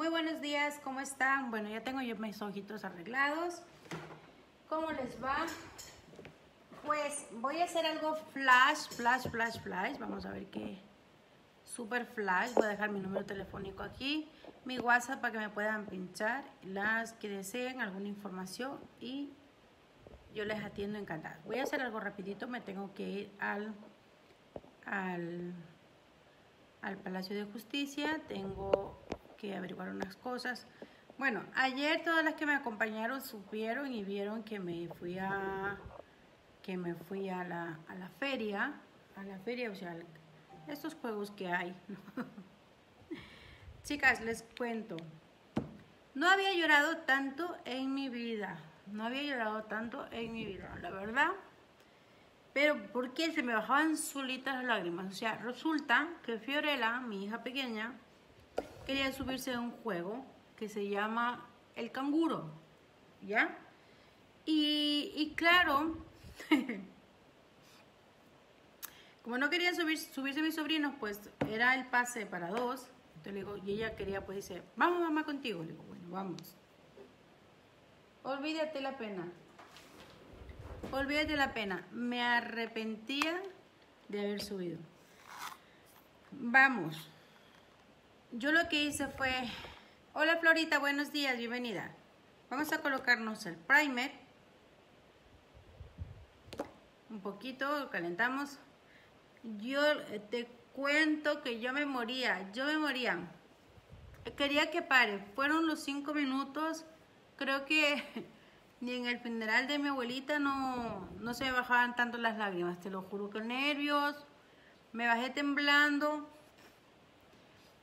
Muy buenos días, ¿cómo están? Bueno, ya tengo mis ojitos arreglados. ¿Cómo les va? Pues voy a hacer algo flash, flash, flash, flash. Vamos a ver qué super flash. Voy a dejar mi número telefónico aquí, mi WhatsApp para que me puedan pinchar las que deseen alguna información y yo les atiendo encantada. Voy a hacer algo rapidito, me tengo que ir al, al, al Palacio de Justicia. Tengo que averiguar unas cosas. Bueno, ayer todas las que me acompañaron supieron y vieron que me fui a que me fui a la, a la feria, a la feria, o sea, estos juegos que hay. Chicas, les cuento. No había llorado tanto en mi vida. No había llorado tanto en mi vida, la verdad. Pero porque se me bajaban solitas las lágrimas. O sea, resulta que Fiorella, mi hija pequeña, quería subirse a un juego que se llama El Canguro, ¿ya? Y, claro, como no quería subir, subirse mis sobrinos, pues era el pase para dos. Entonces le digo, y ella quería, pues dice, vamos mamá contigo. Le digo, bueno, vamos. Olvídate la pena. Olvídate la pena. Me arrepentía de haber subido. Vamos. Yo lo que hice fue, hola Florita, buenos días, bienvenida. Vamos a colocarnos el primer. Un poquito, calentamos. Yo te cuento que yo me moría, yo me moría. Quería que pare, fueron los cinco minutos. Creo que ni en el funeral de mi abuelita no, no se me bajaban tanto las lágrimas, te lo juro que nervios. Me bajé temblando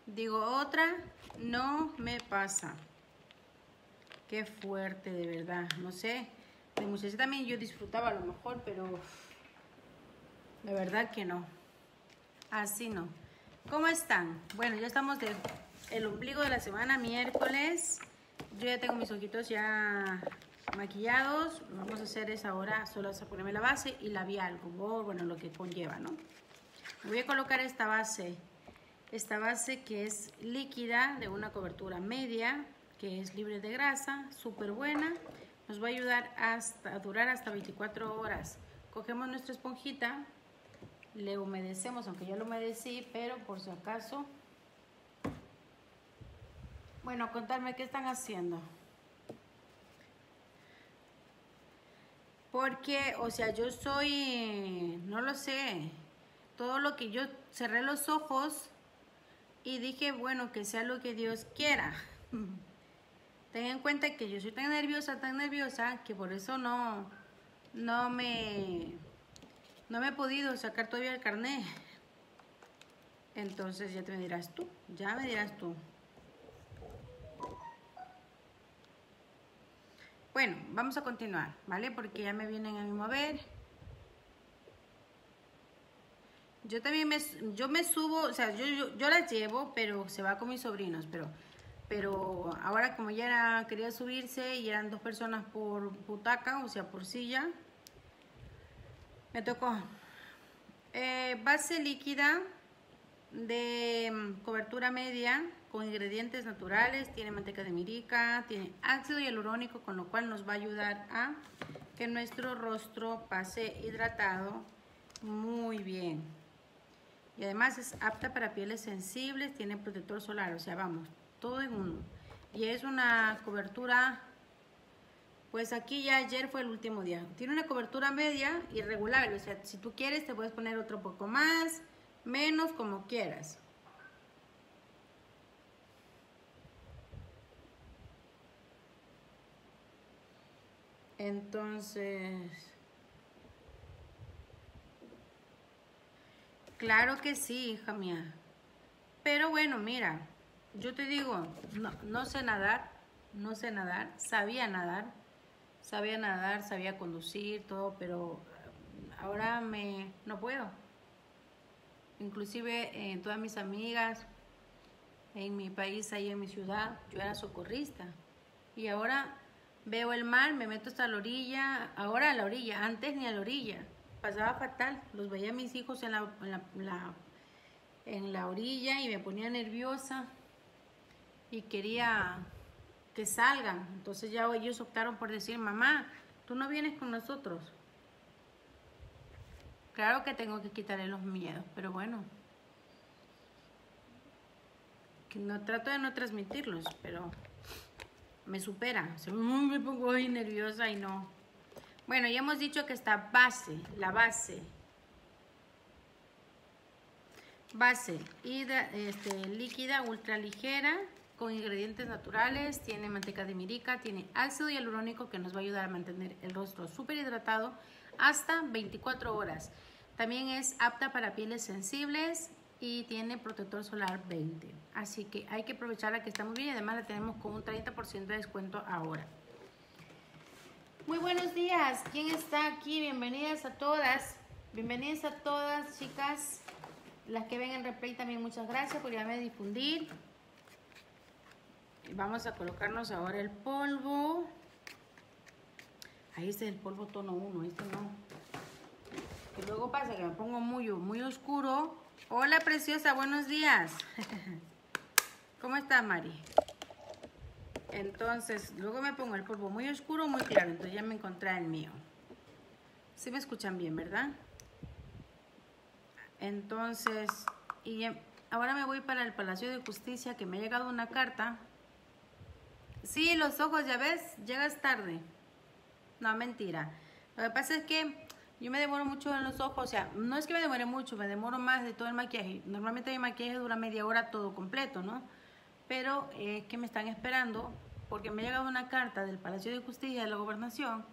Digo, otra no me pasa. Qué fuerte, de verdad. No sé. De muchacha también yo disfrutaba a lo mejor, pero de verdad que no. Así no. ¿Cómo están? Bueno, ya estamos del el ombligo de la semana, miércoles. Yo ya tengo mis ojitos ya maquillados. Lo vamos a hacer es ahora solo a ponerme la base y labial, como bueno, lo que conlleva, ¿no? Voy a colocar esta base esta base que es líquida de una cobertura media, que es libre de grasa, súper buena. Nos va a ayudar hasta, a durar hasta 24 horas. Cogemos nuestra esponjita, le humedecemos, aunque ya lo humedecí, pero por si acaso. Bueno, contarme qué están haciendo. Porque, o sea, yo soy, no lo sé, todo lo que yo cerré los ojos y dije, bueno, que sea lo que Dios quiera. Ten en cuenta que yo soy tan nerviosa, tan nerviosa, que por eso no, no me, no me he podido sacar todavía el carnet. Entonces ya te dirás tú, ya me dirás tú. Bueno, vamos a continuar, ¿vale? Porque ya me vienen a mover. Yo también me, yo me subo, o sea, yo, yo, las llevo, pero se va con mis sobrinos, pero, pero ahora como ya era, quería subirse y eran dos personas por butaca, o sea, por silla, me tocó eh, base líquida de mm, cobertura media con ingredientes naturales, tiene manteca de mirica, tiene ácido hialurónico, con lo cual nos va a ayudar a que nuestro rostro pase hidratado muy bien. Y además es apta para pieles sensibles, tiene protector solar, o sea, vamos, todo en uno. Y es una cobertura, pues aquí ya ayer fue el último día. Tiene una cobertura media y regular, o sea, si tú quieres te puedes poner otro poco más, menos, como quieras. Entonces... Claro que sí, hija mía. Pero bueno, mira, yo te digo, no, sé nadar, no sé nadar, sabía nadar, sabía nadar, sabía conducir, todo, pero ahora me no puedo. Inclusive en todas mis amigas, en mi país, ahí en mi ciudad, yo era socorrista. Y ahora veo el mar, me meto hasta la orilla, ahora a la orilla, antes ni a la orilla pasaba fatal. Los veía a mis hijos en la, en la, en la orilla y me ponía nerviosa. y quería que salgan. Entonces ya ellos optaron por decir, mamá, tú no vienes con nosotros. Claro que tengo que quitarle los miedos, pero bueno. No trato de no transmitirlos, pero me supera. me pongo muy nerviosa y no. Bueno, ya hemos dicho que esta base, la base. Base este, líquida, ultra ligera, con ingredientes naturales, tiene manteca de mirica, tiene ácido hialurónico que nos va a ayudar a mantener el rostro súper hidratado hasta 24 horas. También es apta para pieles sensibles y tiene protector solar 20. Así que hay que aprovecharla que está muy bien y además la tenemos con un 30% de descuento ahora. Muy buenos días, ¿quién está aquí? Bienvenidas a todas, bienvenidas a todas chicas, las que ven en replay también muchas gracias por irme a difundir. Vamos a colocarnos ahora el polvo. Ahí está el polvo tono 1, este no. Y luego pasa que me pongo muy, muy oscuro. Hola preciosa, buenos días. ¿Cómo está Mari? Entonces, luego me pongo el polvo muy oscuro, muy claro. Entonces ya me encontré el mío. ¿Sí me escuchan bien, verdad? Entonces, y ahora me voy para el Palacio de Justicia que me ha llegado una carta Sí, los ojos, ya ves, llegas tarde. No, mentira. Lo que pasa es que yo me demoro mucho en los ojos, o sea, no es que me demore mucho, me demoro más de todo el maquillaje. Normalmente mi maquillaje dura media hora todo completo, ¿no? Pero es que me están esperando porque me ha llegado una carta del Palacio de Justicia de la Gobernación,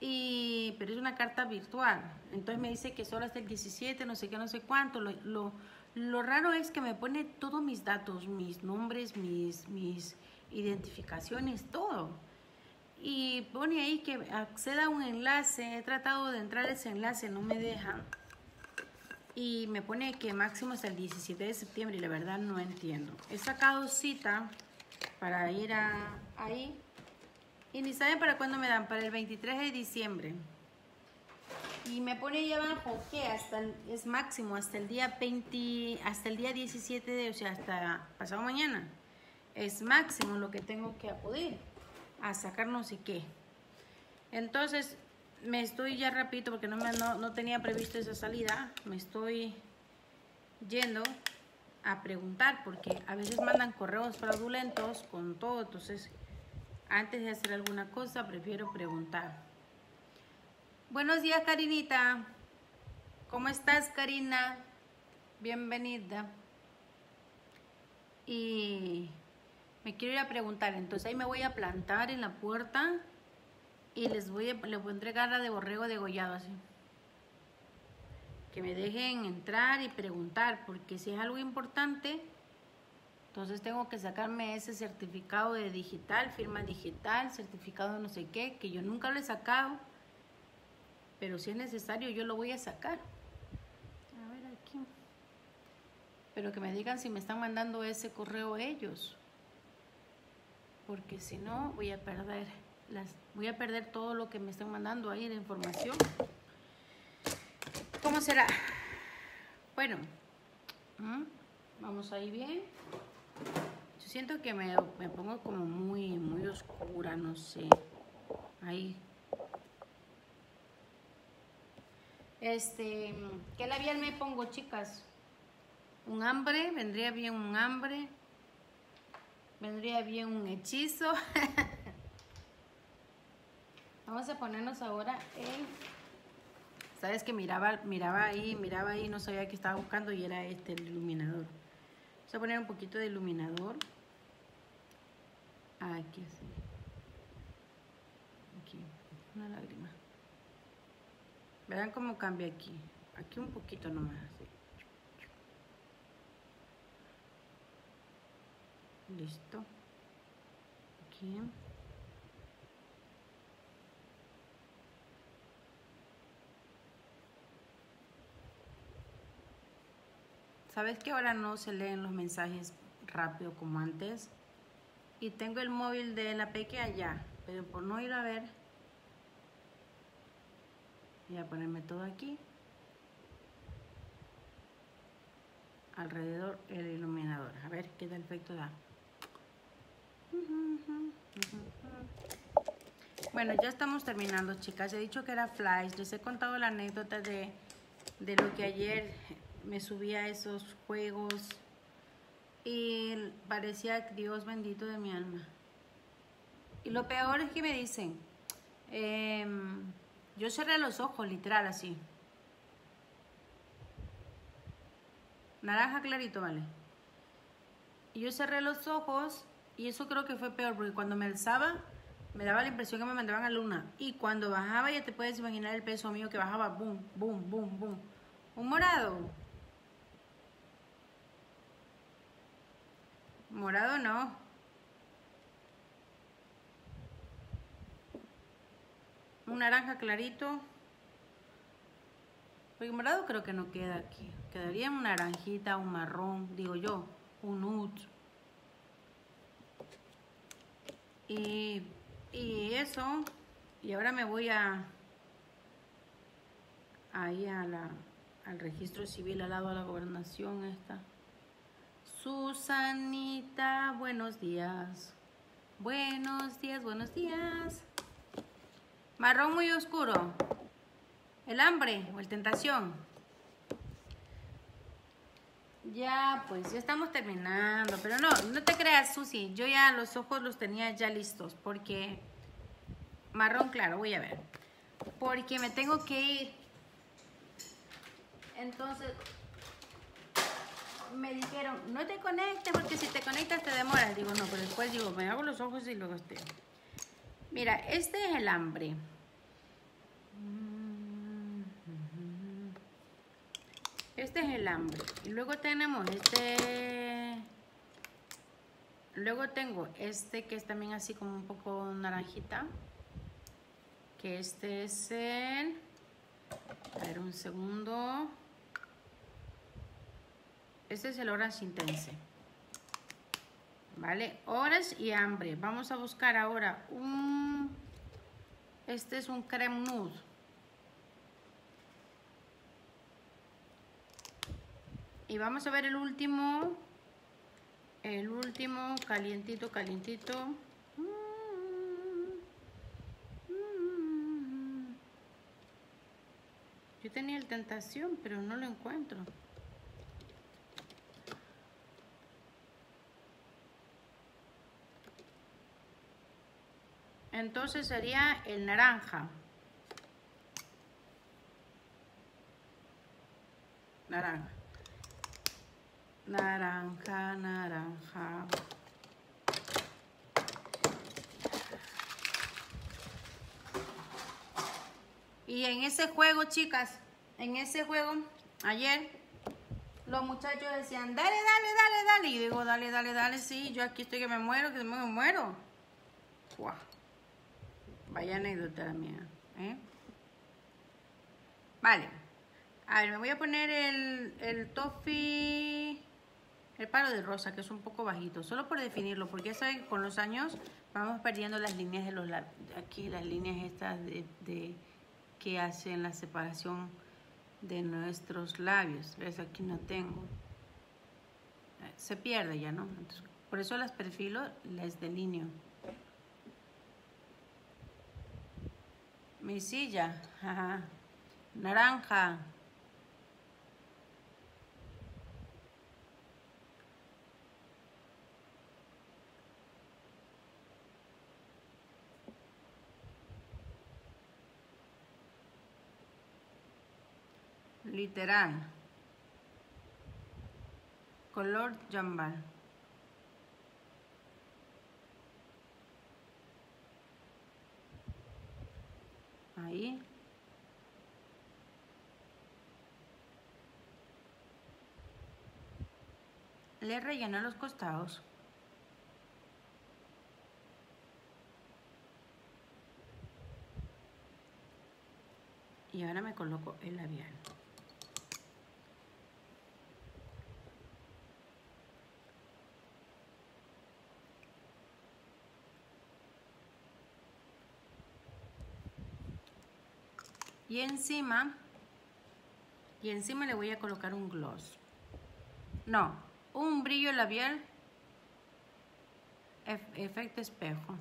y, pero es una carta virtual. Entonces me dice que solo hasta el 17, no sé qué, no sé cuánto. Lo, lo, lo raro es que me pone todos mis datos, mis nombres, mis, mis identificaciones, todo. Y pone ahí que acceda a un enlace, he tratado de entrar ese enlace, no me deja. Y me pone que máximo hasta el 17 de septiembre y la verdad no entiendo. He sacado cita para ir a, ahí y ni saben para cuándo me dan, para el 23 de diciembre. Y me pone ahí abajo que hasta es máximo hasta el día 20, hasta el día 17 de, o sea, hasta pasado mañana es máximo lo que tengo que acudir a sacar no sé qué. Entonces, me estoy ya repito porque no, me, no, tenía previsto esa salida, me estoy yendo a preguntar porque a veces mandan correos fraudulentos con todo, entonces antes de hacer alguna cosa prefiero preguntar. Buenos días Karinita, ¿cómo estás Karina? Bienvenida. Y me quiero ir a preguntar. Entonces ahí me voy a plantar en la puerta y les voy a, les voy a entregar la de borrego degollado así. Que me dejen entrar y preguntar, porque si es algo importante, entonces tengo que sacarme ese certificado de digital, firma digital, certificado de no sé qué, que yo nunca lo he sacado, pero si es necesario yo lo voy a sacar. A ver aquí. Pero que me digan si me están mandando ese correo ellos porque si no voy a perder las voy a perder todo lo que me están mandando ahí de información. ¿cómo será? bueno vamos ahí bien. Yo siento que me, me pongo como muy muy oscura no sé. Ahí. Este ¿qué labial me pongo chicas? un hambre, vendría bien un hambre vendría bien un hechizo. Vamos a ponernos ahora en... Sabes que miraba, miraba ahí, miraba ahí, no sabía que estaba buscando y era este el iluminador. Vamos a poner un poquito de iluminador. Aquí así. Aquí, una lágrima. Verán cómo cambia aquí. Aquí un poquito nomás. listo aquí sabes que ahora no se leen los mensajes rápido como antes y tengo el móvil de la peque allá pero por no ir a ver voy a ponerme todo aquí alrededor el iluminador a ver qué efecto da Bueno, ya estamos terminando, chicas. He dicho que era flies. Les he contado la anécdota de, de lo que ayer me subí a esos juegos y parecía Dios bendito de mi alma. Y lo peor es que me dicen, em, yo cerré los ojos, literal, así. Naranja clarito, vale. Y yo cerré los ojos y eso creo que fue peor porque cuando me alzaba me daba la impresión que me mandaban a luna. Y cuando bajaba ya te puedes imaginar el peso mío que bajaba, boom, boom, boom, boom. Un morado. Morado no. Un naranja clarito. Porque morado creo que no queda aquí. Quedaría un naranjita, un marrón, digo yo, un nude. Y, y eso, y ahora me voy a ahí a la, al registro civil al lado de la gobernación esta. Susanita, buenos días. Buenos días, buenos días. Marrón muy oscuro. El hambre o el tentación. Ya, pues ya estamos terminando. Pero no, no te creas, Susi. Yo ya los ojos los tenía ya listos. Porque... Marrón claro, voy a ver. Porque me tengo que ir. Entonces... Me dijeron, no te conectes porque si te conectas te demoras. Digo, no, pero después digo, me hago los ojos y luego estoy. Mira, este es el hambre. Este es el hambre. Y luego tenemos este... Luego tengo este que es también así como un poco naranjita. Que este es el... A ver, un segundo. Este es el Orange Intense. ¿Vale? Horas y hambre. Vamos a buscar ahora un... Este es un creme nude. Y vamos a ver el último. El último, calientito, calientito. Yo tenía el tentación, pero no lo encuentro. Entonces sería el naranja. Naranja. Naranja, naranja. Y en ese juego, chicas, en ese juego, ayer, los muchachos decían, dale, dale, dale, dale. Y digo, dale, dale, dale, sí, yo aquí estoy que me muero, que me muero. Vaya anécdota la mía. ¿eh? Vale. A ver, me voy a poner el, el toffee el palo de rosa, que es un poco bajito, solo por definirlo, porque ya que con los años vamos perdiendo las líneas de los aquí las líneas estas de, que hacen la separación de nuestros labios. ¿Ves? Aquí no tengo. Se pierde ya, ¿no? por eso las perfilo, las delineo. Mi silla, ajá. Naranja. literal color jambal ahí. Le relleno los costados. Y ahora me coloco el labial y encima y encima le voy a colocar un gloss no un brillo labial efecto espejo.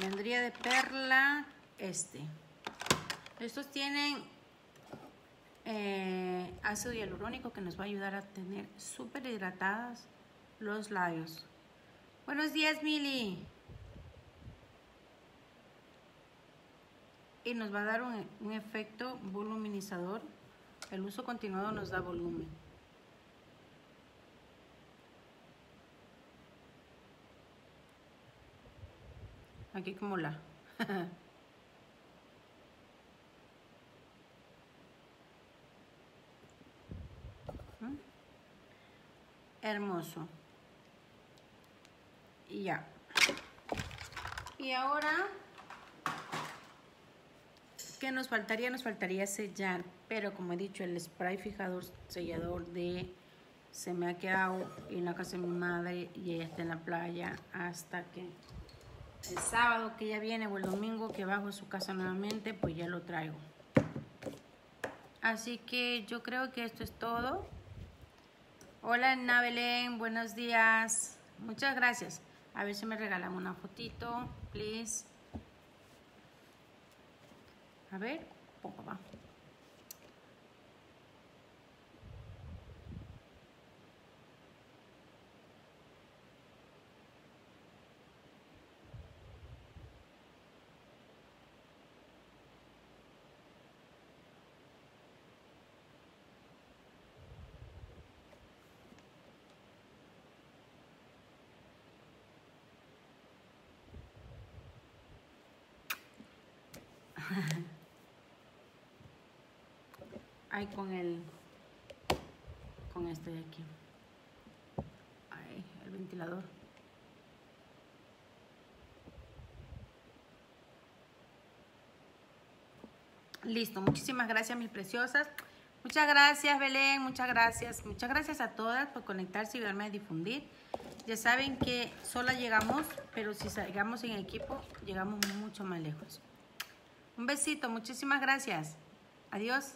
Vendría de perla este. Estos tienen eh, ácido hialurónico que nos va a ayudar a tener súper hidratadas los labios. Buenos días, Mili. Y nos va a dar un, un efecto voluminizador. El uso continuado nos da volumen. Aquí como la. Hermoso. Y ya. Y ahora, ¿qué nos faltaría? Nos faltaría sellar, pero como he dicho, el spray fijador sellador de se me ha quedado en la casa de mi madre y ella está en la playa hasta que el sábado que ya viene o el domingo que bajo a su casa nuevamente, pues ya lo traigo. Así que yo creo que esto es todo. Hola Nabelén, buenos días. Muchas gracias. A ver si me regalan una fotito, please. A ver, poco va. Ahí con el con este de aquí. Ahí, el ventilador. Listo, muchísimas gracias mis preciosas. Muchas gracias Belén, muchas gracias. Muchas gracias a todas por conectarse y verme a difundir. Ya saben que sola llegamos, pero si salgamos en equipo, llegamos mucho más lejos. Un besito, muchísimas gracias. Adiós.